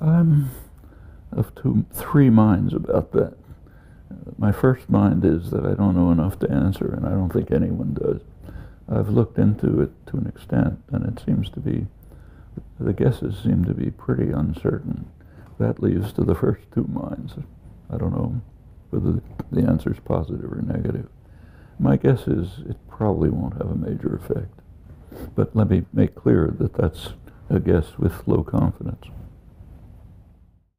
I'm of two, three minds about that. My first mind is that I don't know enough to answer, and I don't think anyone does. I've looked into it to an extent, and it seems to be, the guesses seem to be pretty uncertain. That leaves to the first two minds. I don't know whether the answer is positive or negative. My guess is it probably won't have a major effect. But let me make clear that that's a guess with low confidence.